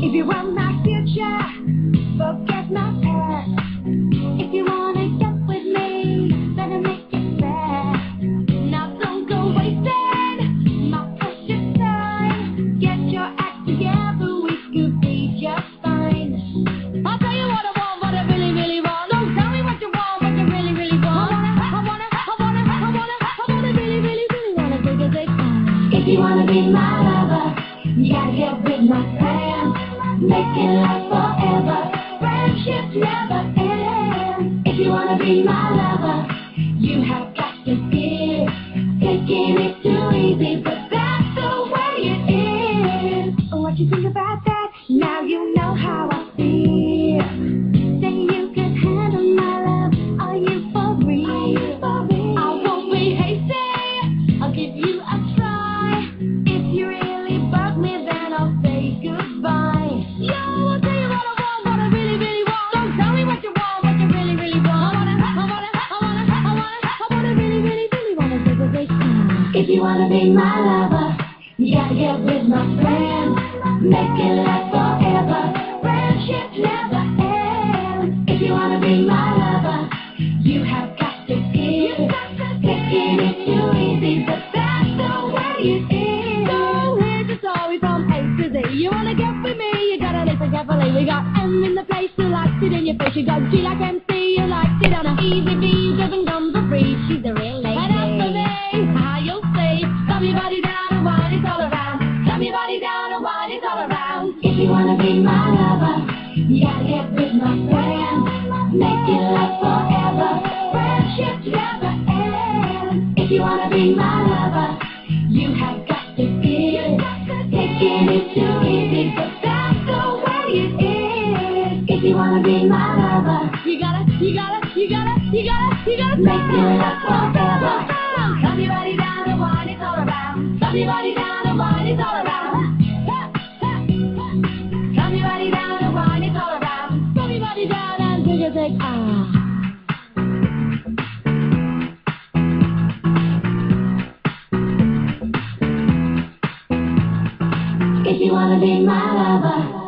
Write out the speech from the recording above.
If you want my future, you wanna be my lover, you gotta get with my plan. Make it last forever. Friendships never end. If you wanna be my lover, you have got to give. Taking it too easy, but that's the way it is. What you think about that? If you wanna be my lover, you gotta get with my friend. Make it last forever. Friendship never ends. If you wanna be my lover, you have got to give. Taking it too easy, but that's the way it is. So here's the story from A to Z. You wanna get with me, you gotta listen carefully. We got M in the place who likes it in your face. You got G like MC, If you wanna be my lover, you gotta get with my friend. Make it last forever. Friendships never end. If you wanna be my lover, you have got to give. Taking it too easy, but that's the way it is. If you wanna be my lover, you gotta, you gotta, you gotta, you gotta, you gotta make it last forever. Stop your body down and wine it all around. Stop your body down and wine it all around. Take. Ah. If you wanna be my lover,